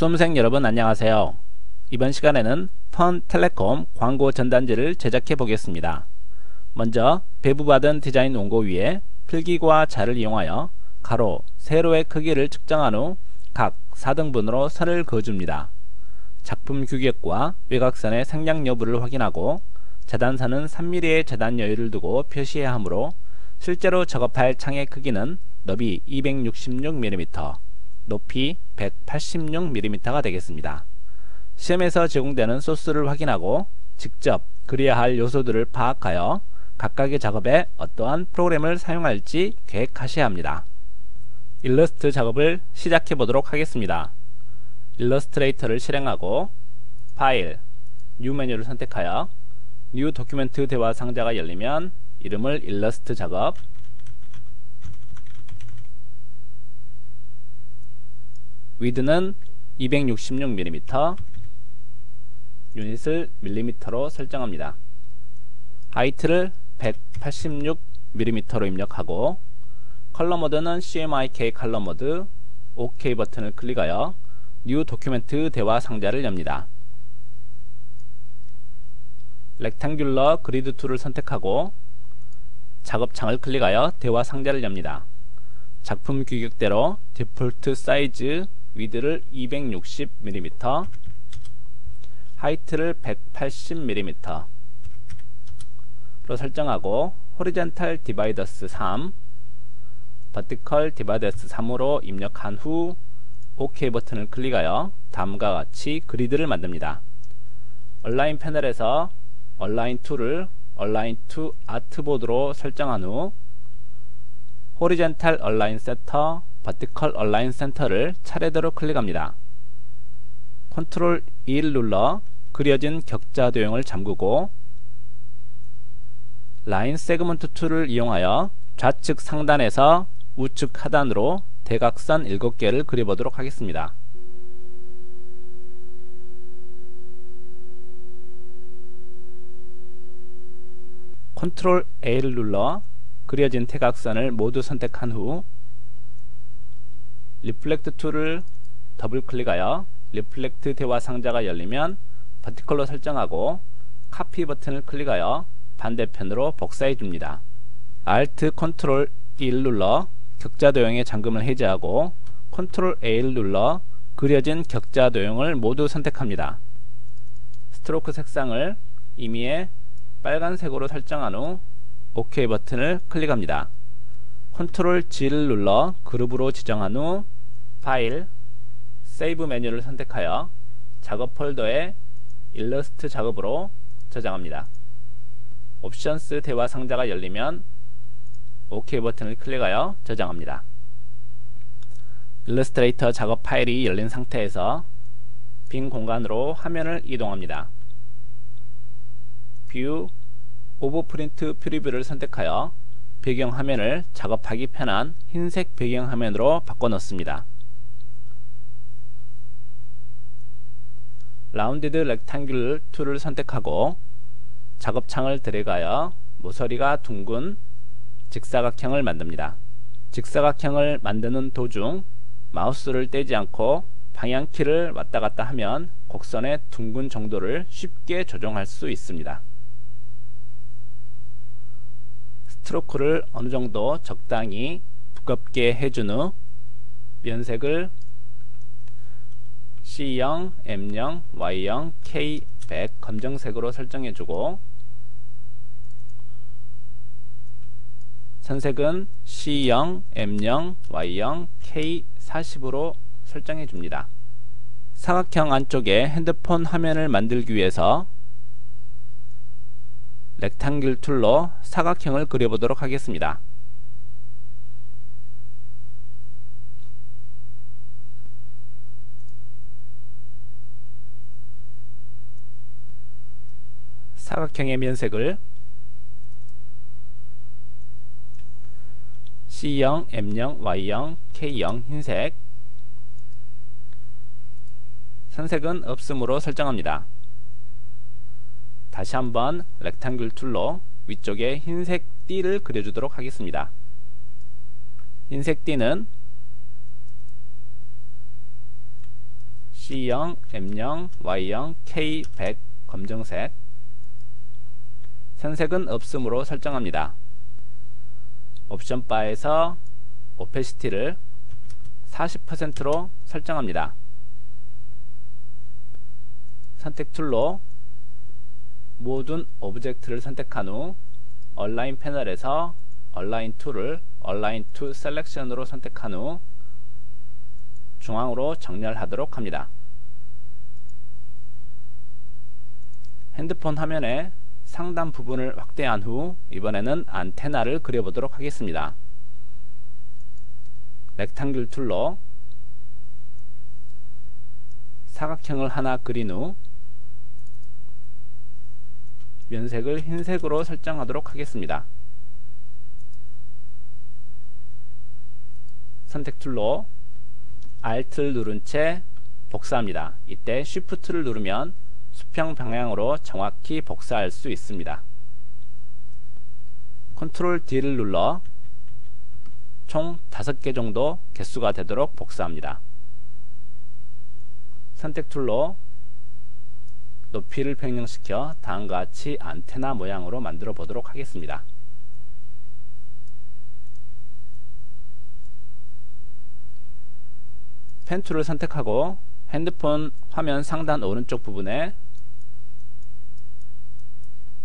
수험생 여러분 안녕하세요. 이번 시간에는 펀텔레콤 광고 전단지를 제작해 보겠습니다. 먼저 배부받은 디자인 원고 위에 필기구와 자를 이용하여 가로, 세로의 크기를 측정한 후 각 4등분으로 선을 그어줍니다. 작품 규격과 외곽선의 생략 여부를 확인하고 재단선은 3mm의 재단 여유를 두고 표시해야 하므로 실제로 작업할 창의 크기는 너비 266mm, 높이 186mm가 되겠습니다. 시험에서 제공되는 소스를 확인하고 직접 그려야 할 요소들을 파악하여 각각의 작업에 어떠한 프로그램을 사용할지 계획하셔야 합니다. 일러스트 작업을 시작해 보도록 하겠습니다. 일러스트레이터를 실행하고 File, New 메뉴를 선택하여 New Document 대화 상자가 열리면 이름을 일러스트 작업 Width는 266mm Unit을 밀리미터로 설정합니다. Height를 186mm로 입력하고 컬러 모드는 CMYK 컬러 모드 OK 버튼을 클릭하여 New Document 대화 상자를 엽니다. Rectangular Grid Tool을 선택하고 작업창을 클릭하여 대화 상자를 엽니다. 작품 규격대로 Default Size Width를 260mm Height를 180mm 로 설정하고 Horizontal Dividers 3 Vertical Dividers 3으로 입력한 후 OK 버튼을 클릭하여 다음과 같이 그리드를 만듭니다. Align 패널에서 Align To를 Align To Artboard로 설정한 후 Horizontal Align Center, Vertical Align Center를 차례대로 클릭합니다. Ctrl 1 눌러 그려진 격자 도형을 잠그고 Line Segment Tool을 이용하여 좌측 상단에서 우측 하단으로 대각선 7개를 그려보도록 하겠습니다. Ctrl A를 눌러 그려진 대각선을 모두 선택한 후 Reflect Tool을 더블 클릭하여 Reflect 대화 상자가 열리면 Vertical로 설정하고 카피 버튼을 클릭하여 반대편으로 복사해 줍니다. Alt Ctrl 1 눌러 격자 도형의 잠금을 해제하고 Ctrl A를 눌러 그려진 격자 도형을 모두 선택합니다. Stroke 색상을 임의의 빨간색으로 설정한 후 OK 버튼을 클릭합니다. Ctrl G를 눌러 그룹으로 지정한 후 File, Save 메뉴를 선택하여 작업 폴더에 일러스트 작업으로 저장합니다. Options 대화 상자가 열리면 OK 버튼을 클릭하여 저장합니다. 일러스트레이터 작업 파일이 열린 상태에서 빈 공간으로 화면을 이동합니다. View, Overprint Preview를 선택하여 배경 화면을 작업하기 편한 흰색 배경 화면으로 바꿔 놓습니다. Rounded Rectangle Tool을 선택하고 작업창을 드래그하여 모서리가 둥근 직사각형을 만듭니다. 직사각형을 만드는 도중 마우스를 떼지 않고 방향키를 왔다 갔다 하면 곡선의 둥근 정도를 쉽게 조정할 수 있습니다. 스트로크를 어느 정도 적당히 두껍게 해준 후 면색을 C0, M0, Y0, K100 검정색으로 설정해주고 선색은 C0, M0, Y0, K40으로 설정해 줍니다. 사각형 안쪽에 핸드폰 화면을 만들기 위해서 Rectangle Tool로 사각형을 그려보도록 하겠습니다. 사각형의 면색을 C0, M0, Y0, K0 흰색 선색은 없음으로 설정합니다. 다시 한번 rectangle tool로 위쪽에 흰색 띠를 그려주도록 하겠습니다. 흰색 띠는 C형, M형, Y형, K100 검정색 선색은 없음으로 설정합니다. 옵션 바에서 opacity를 40%로 설정합니다. 선택 tool로 모든 오브젝트를 선택한 후 align 패널에서 align tool을 align to selection으로 선택한 후 중앙으로 정렬하도록 합니다. 핸드폰 화면에 상단 부분을 확대한 후 이번에는 안테나를 그려보도록 하겠습니다. rectangle tool로 사각형을 하나 그린 후 면색을 흰색으로 설정하도록 하겠습니다. 선택 tool로 Alt를 누른 채 복사합니다. 이때 Shift를 누르면 수평 방향으로 정확히 복사할 수 있습니다. Ctrl D를 눌러 총 5개 정도 개수가 되도록 복사합니다. 선택 tool로 높이를 변경시켜 다음과 같이 안테나 모양으로 만들어 보도록 하겠습니다. 펜 tool을 선택하고 핸드폰 화면 상단 오른쪽 부분에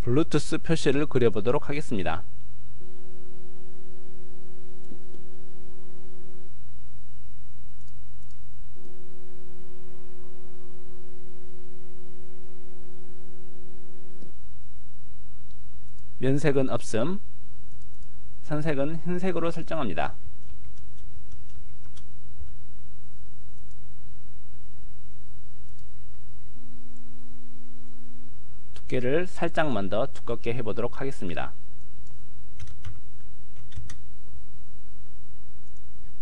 블루투스 표시를 그려보도록 하겠습니다. 면색은 없음, 선색은 흰색으로 설정합니다. 두께를 살짝만 더 두껍게 해보도록 하겠습니다.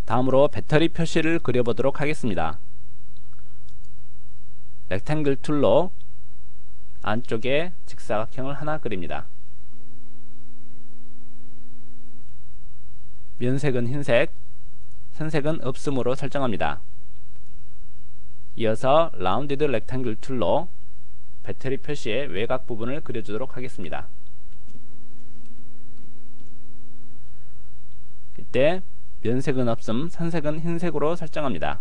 다음으로 배터리 표시를 그려보도록 하겠습니다. rectangle tool로 안쪽에 직사각형을 하나 그립니다. 면색은 흰색, 선색은 없음으로 설정합니다. 이어서 rounded rectangle tool로 배터리 표시의 외곽 부분을 그려주도록 하겠습니다. 이때 면색은 없음, 선색은 흰색으로 설정합니다.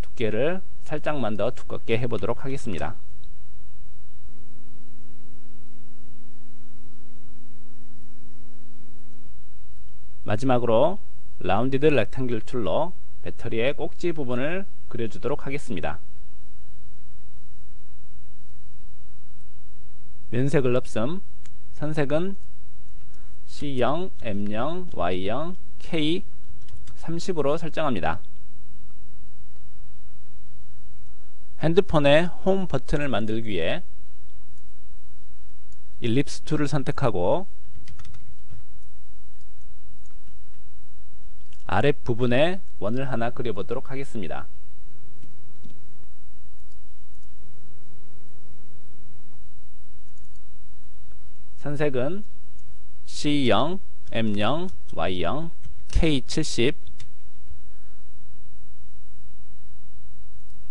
두께를 살짝만 더 두껍게 해보도록 하겠습니다. 마지막으로 rounded rectangle tool로 배터리의 꼭지 부분을 그려주도록 하겠습니다. 면색을 없음 선색은 C0, M0, Y0, K 30으로 설정합니다. 핸드폰의 홈 버튼을 만들기 위해 일립스 툴을 선택하고 아랫부분에 원을 하나 그려보도록 하겠습니다. 선색은 C0, M0, Y0, K70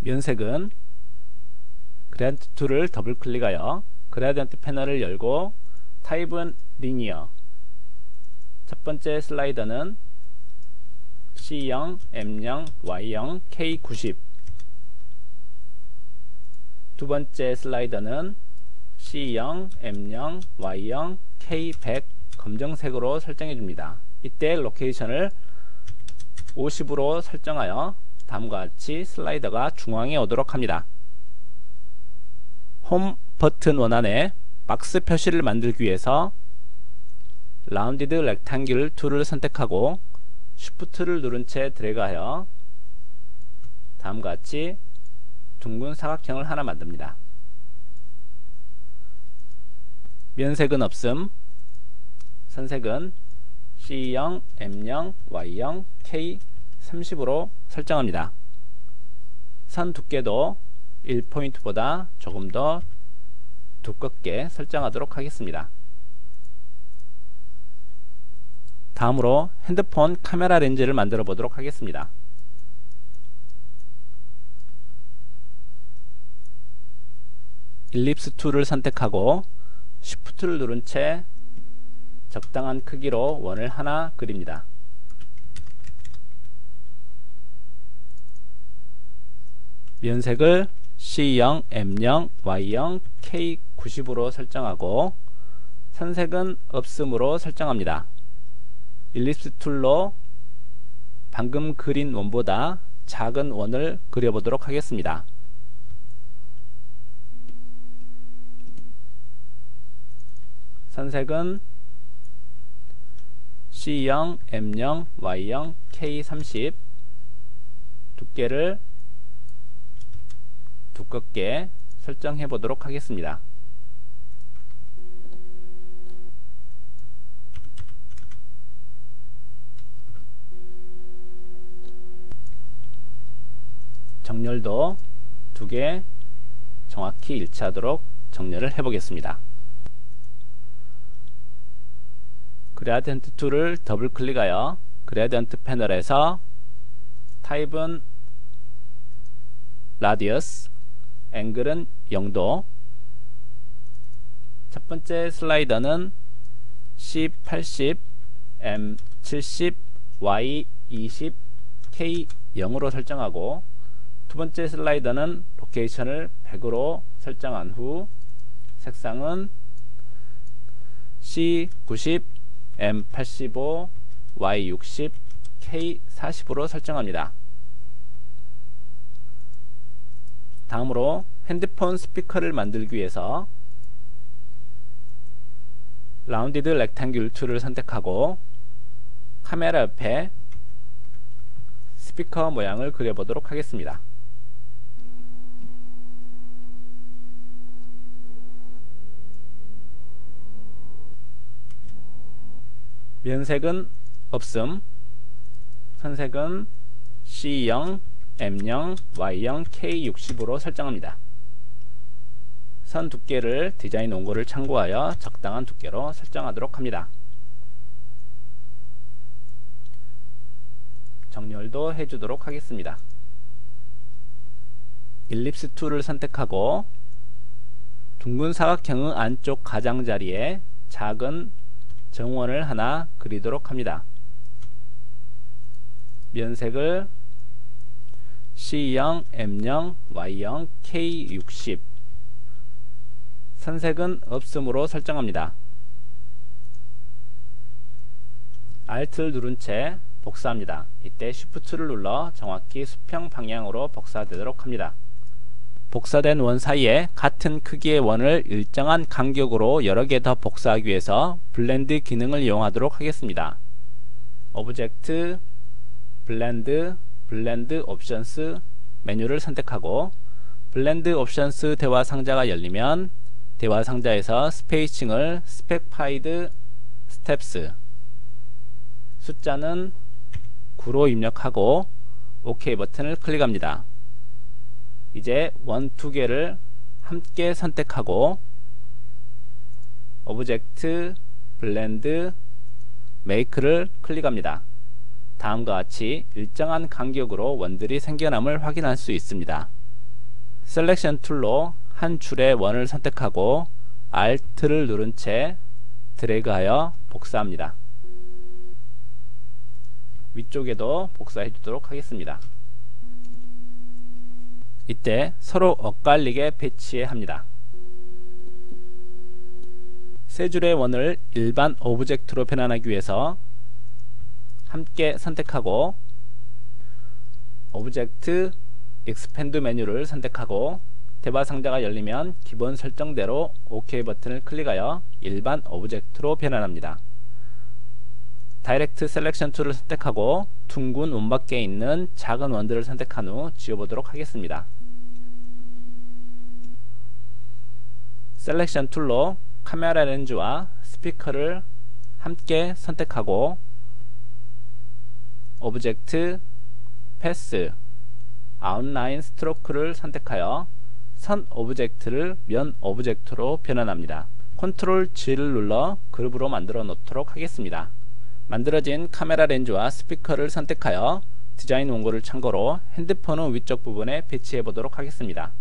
면색은 gradient tool을 더블 클릭하여 gradient 패널을 열고 타입은 linear 첫 번째 슬라이더는 C0, M0, Y0, K90 두 번째 슬라이더는 C0, M0, Y0, K100 검정색으로 설정해 줍니다. 이때 location을 50으로 설정하여 다음과 같이 슬라이더가 중앙에 오도록 합니다. 홈 버튼 원안에 박스 표시를 만들기 위해서 rounded rectangle tool을 선택하고 Shift를 누른 채 드래그하여 다음과 같이 둥근 사각형을 하나 만듭니다. 면색은 없음 선색은 C0, M0, Y0, K30으로 설정합니다. 선 두께도 1포인트보다 조금 더 두껍게 설정하도록 하겠습니다. 다음으로 핸드폰 카메라 렌즈를 만들어 보도록 하겠습니다. 일립스 툴을 선택하고 Shift를 누른 채 적당한 크기로 원을 하나 그립니다. 면색을 C0, M0, Y0, K90으로 설정하고 선색은 없음으로 설정합니다. ellipse tool로 방금 그린 원보다 작은 원을 그려보도록 하겠습니다. 선색은 C0, M0, Y0, K30 두께를 두껍게 설정해 보도록 하겠습니다. 정렬도 두 개 정확히 일치하도록 정렬을 해 보겠습니다. gradient tool을 더블 클릭하여 gradient 패널에서 타입은 radius 앵글은 0도 첫 번째 슬라이더는 C80 M70 Y20 K0으로 설정하고 두 번째 슬라이더는 location을 100으로 설정한 후 색상은 C90 M85 Y60 K40으로 설정합니다. 다음으로 핸드폰 스피커를 만들기 위해서 rounded rectangle tool을 선택하고 카메라 옆에 스피커 모양을 그려보도록 하겠습니다. 면색은 없음 선색은 C0, M0, Y0, K60으로 설정합니다. 선 두께를 디자인 원고를 참고하여 적당한 두께로 설정하도록 합니다. 정렬도 해주도록 하겠습니다. 일립스 툴을 선택하고 둥근 사각형의 안쪽 가장자리에 작은 정원을 하나 그리도록 합니다. 면색을 C0, M0, Y0, K60 선색은 없음으로 설정합니다. Alt를 누른 채 복사합니다. 이때 Shift를 눌러 정확히 수평 방향으로 복사되도록 합니다. 복사된 원 사이에 같은 크기의 원을 일정한 간격으로 여러 개 더 복사하기 위해서 Blend 기능을 이용하도록 하겠습니다. Object, Blend, Blend Options 메뉴를 선택하고 Blend Options 대화 상자가 열리면 대화 상자에서 Spacing을 Specified Steps 숫자는 9로 입력하고 OK 버튼을 클릭합니다. 이제 원 두 개를 함께 선택하고 Object Blend Make를 클릭합니다. 다음과 같이 일정한 간격으로 원들이 생겨남을 확인할 수 있습니다. Selection Tool로 한 줄의 원을 선택하고 Alt를 누른 채 드래그하여 복사합니다. 위쪽에도 복사해 주도록 하겠습니다. 이때 서로 엇갈리게 배치해 합니다. 세 줄의 원을 일반 object로 변환하기 위해서 함께 선택하고 Object Expand 메뉴를 선택하고 대화 상자가 열리면 기본 설정대로 OK 버튼을 클릭하여 일반 object로 변환합니다. Direct Selection Tool을 선택하고 둥근 원 밖에 있는 작은 원들을 선택한 후 지워보도록 하겠습니다. Selection Tool로 카메라 렌즈와 스피커를 함께 선택하고 Object, Path, Outline Stroke를 선택하여 선 object를 면 object로 변환합니다. Control G를 눌러 그룹으로 만들어 놓도록 하겠습니다. 만들어진 카메라 렌즈와 스피커를 선택하여 디자인 원고를 참고로 핸드폰의 위쪽 부분에 배치해 보도록 하겠습니다.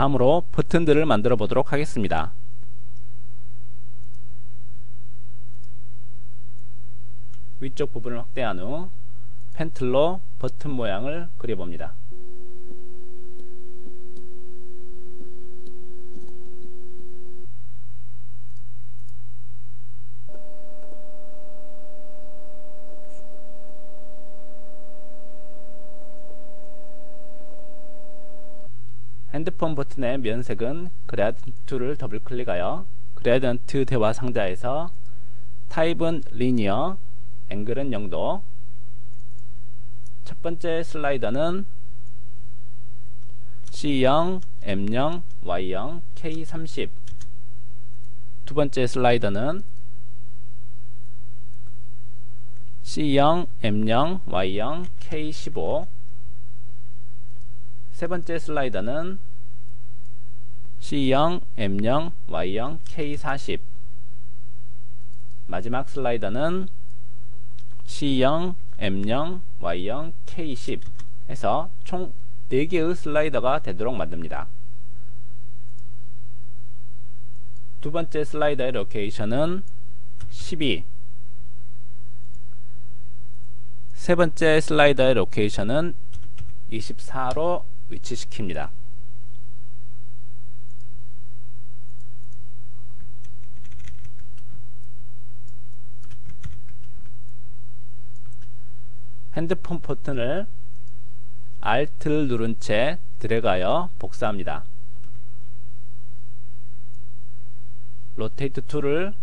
다음으로 버튼들을 만들어 보도록 하겠습니다. 위쪽 부분을 확대한 후 펜틀로 버튼 모양을 그려봅니다. 핸드폰 버튼의 면색은 Gradient를 더블 클릭하여 Gradient 대화 상자에서 Type은 Linear, Angle은 0도. 첫 번째 슬라이더는 C0, M0, Y0, K30 두 번째 슬라이더는 C0, M0, Y0, K15 세 번째 슬라이더는 C0, M0, Y0, K40 마지막 슬라이더는 C0, M0, Y0, K10 해서 총 4개의 슬라이더가 되도록 만듭니다. 두 번째 슬라이더의 로케이션은 12 세 번째 슬라이더의 Location은 24로 위치시킵니다. 핸드폰 버튼을 Alt를 누른 채 드래그하여 복사합니다. Rotate Tool을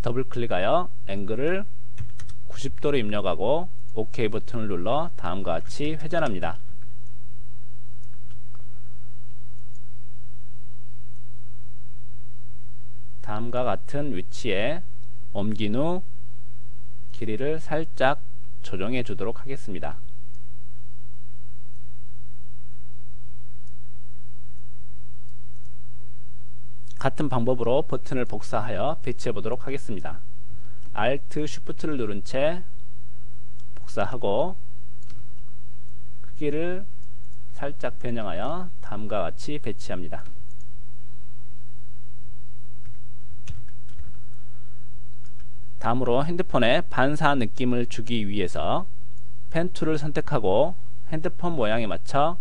더블 클릭하여 앵글을 90도로 입력하고 OK 버튼을 눌러 다음과 같이 회전합니다. 다음과 같은 위치에 옮긴 후 길이를 살짝 조정해 주도록 하겠습니다. 같은 방법으로 버튼을 복사하여 배치해 보도록 하겠습니다. Alt, Shift를 누른 채 복사하고 크기를 살짝 변형하여 다음과 같이 배치합니다. 다음으로 핸드폰에 반사 느낌을 주기 위해서 Pen Tool을 선택하고 핸드폰 모양에 맞춰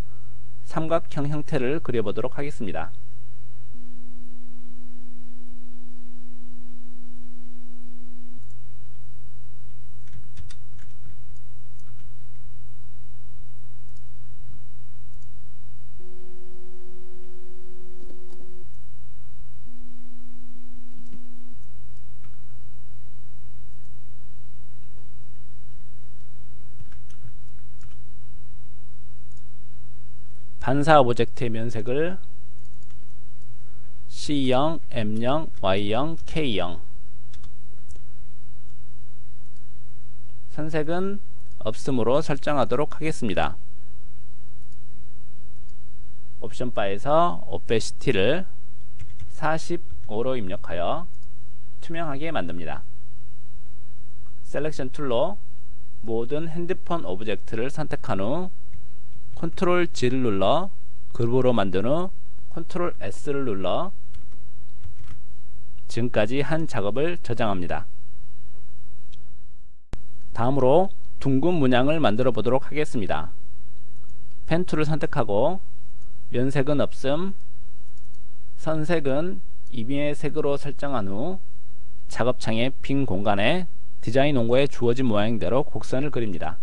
삼각형 형태를 그려보도록 하겠습니다. 반사 object의 면색을 C0, M0, Y0, K0 선색은 없음으로 설정하도록 하겠습니다. 옵션 바에서 Opacity를 45로 입력하여 투명하게 만듭니다. Selection Tool로 모든 핸드폰 object를 선택한 후 Control G를 눌러 그룹으로 만든 후 Control S를 눌러 지금까지 한 작업을 저장합니다. 다음으로 둥근 문양을 만들어 보도록 하겠습니다. Pen Tool을 선택하고 면색은 없음 선색은 임의의 색으로 설정한 후 작업창의 빈 공간에 디자인 원고에 주어진 모양대로 곡선을 그립니다.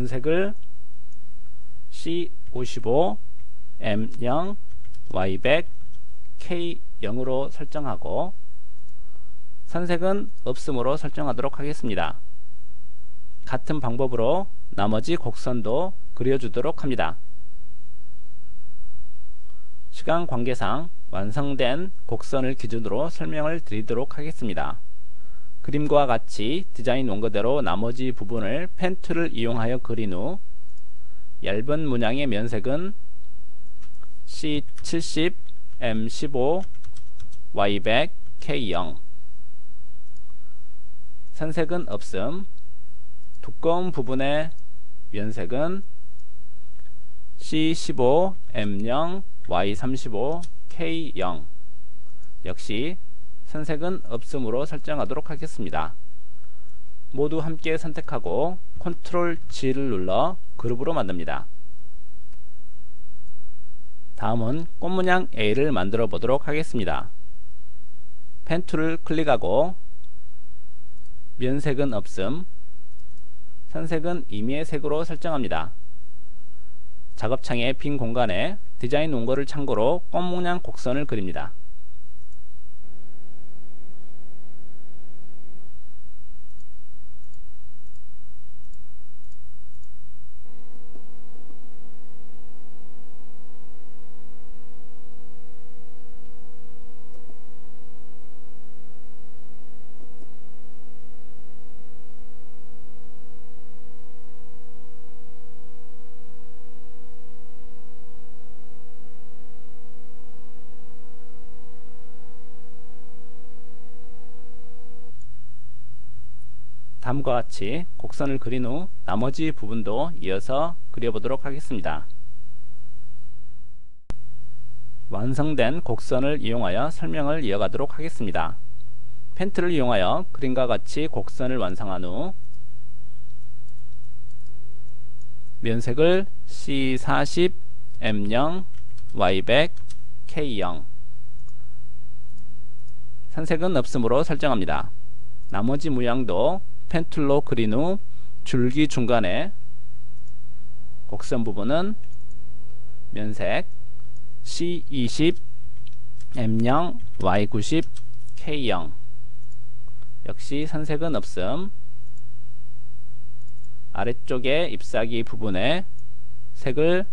면색을 C55, M0, Y100, K0으로 설정하고 선색은 없음으로 설정하도록 하겠습니다. 같은 방법으로 나머지 곡선도 그려주도록 합니다. 시간 관계상 완성된 곡선을 기준으로 설명을 드리도록 하겠습니다. 그림과 같이 디자인 원고대로 나머지 부분을 Pen Tool을 이용하여 그린 후 얇은 문양의 면색은 C70, M15, Y100, K0 선색은 없음. 두꺼운 부분의 면색은 C15, M0, Y35, K0 역시 선색은 없음으로 설정하도록 하겠습니다. 모두 함께 선택하고 Control G를 눌러 그룹으로 만듭니다. 다음은 꽃문양 A를 만들어 보도록 하겠습니다. Pen Tool을 클릭하고 면색은 없음 선색은 임의의 색으로 설정합니다. 작업창의 빈 공간에 디자인 원고를 참고로 꽃 모양 곡선을 그립니다. 다음과 같이 곡선을 그린 후 나머지 부분도 이어서 그려보도록 하겠습니다. 완성된 곡선을 이용하여 설명을 이어가도록 하겠습니다. 펜트를 이용하여 그림과 같이 곡선을 완성한 후 면색을 C40, M0, Y100, K0 선색은 없으므로 설정합니다. 나머지 모양도 펜툴로 그린 후 줄기 중간에 곡선 부분은 면색 C20, M0, Y90, K0 역시 선색은 없음. 아래쪽에 잎사귀 부분에 색을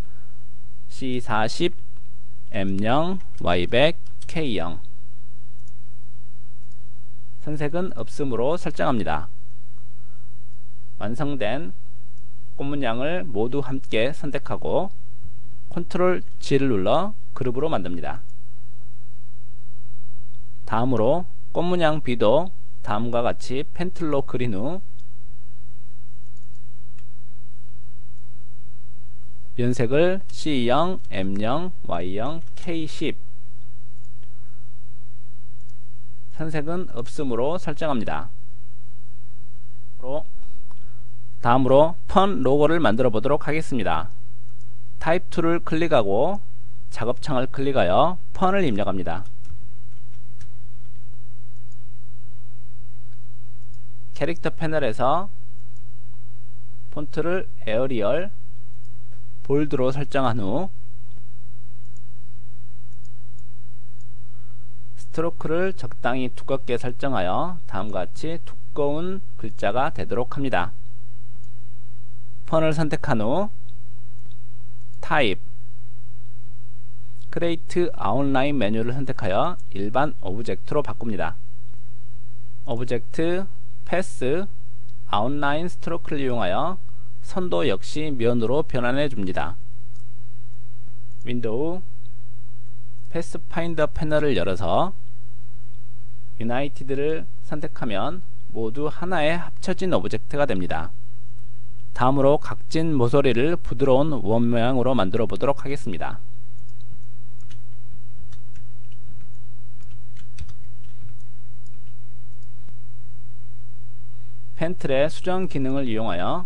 C40, M0, Y100, K0 선색은 없음으로 설정합니다. 완성된 꽃문양을 모두 함께 선택하고 컨트롤 G를 눌러 그룹으로 만듭니다. 다음으로 꽃문양 B도 다음과 같이 펜틀로 그린 후 면색을 C0, M0, Y0, K10 선색은 없음으로 설정합니다. 다음으로 Fun 로고를 만들어 보도록 하겠습니다. Type Tool을 클릭하고 작업창을 클릭하여 Fun을 입력합니다. 캐릭터 패널에서 폰트를 Arial Bold로 설정한 후 stroke를 적당히 두껍게 설정하여 다음과 같이 두꺼운 글자가 되도록 합니다. 폰트를 선택한 후 Type Create Outline 메뉴를 선택하여 일반 object로 바꿉니다. Object Path Outline Stroke를 이용하여 선도 역시 면으로 변환해 줍니다. Window Pathfinder 패널을 열어서 Unite를 선택하면 모두 하나의 합쳐진 object가 됩니다. 다음으로 각진 모서리를 부드러운 원 모양으로 만들어 보도록 하겠습니다. 펜틀의 수정 기능을 이용하여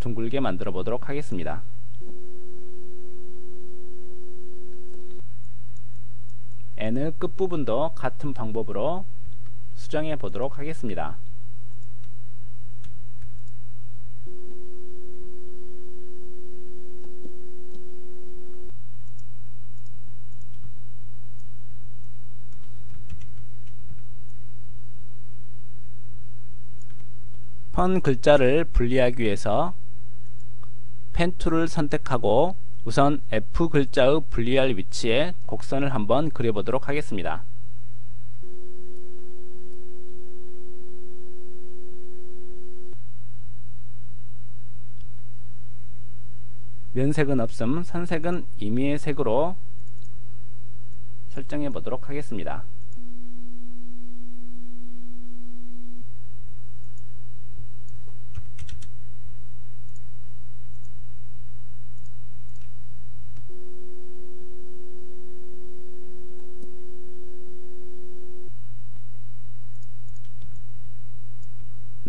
둥글게 만들어 보도록 하겠습니다. N의 끝부분도 같은 방법으로 수정해 보도록 하겠습니다. 선 글자를 분리하기 위해서 펜 툴을 선택하고 우선 F 글자의 분리할 위치에 곡선을 한번 그려보도록 하겠습니다. 면색은 없음, 선색은 임의의 색으로 설정해 보도록 하겠습니다.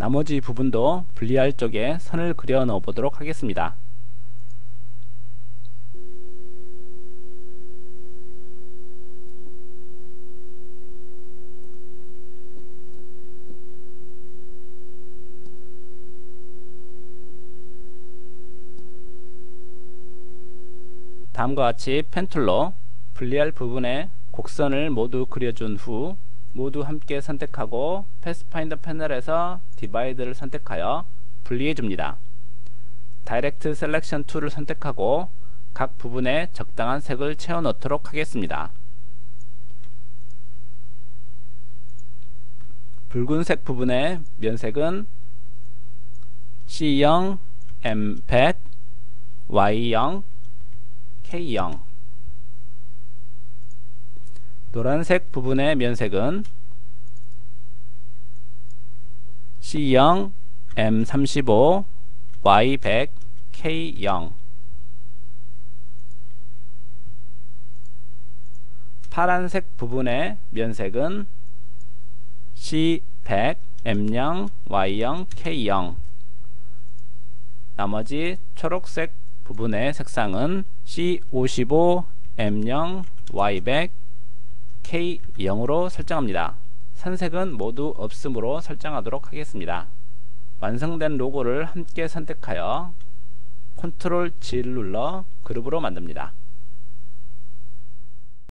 나머지 부분도 분리할 쪽에 선을 그려 넣어 보도록 하겠습니다. 다음과 같이 펜툴로 분리할 부분에 곡선을 모두 그려준 후 모두 함께 선택하고 Pathfinder 패널에서 Divide를 선택하여 분리해 줍니다. Direct Selection Tool을 선택하고 각 부분에 적당한 색을 채워 넣도록 하겠습니다. 붉은색 부분의 면색은 C0, M100, Y0, K0 노란색 부분의 면색은 C0, M35, Y100, K0 파란색 부분의 면색은 C100, M0, Y0, K0 나머지 초록색 부분의 색상은 C55, M0, Y100, K0으로 설정합니다. 선색은 모두 없음으로 설정하도록 하겠습니다. 완성된 로고를 함께 선택하여 컨트롤 G를 눌러 그룹으로 만듭니다.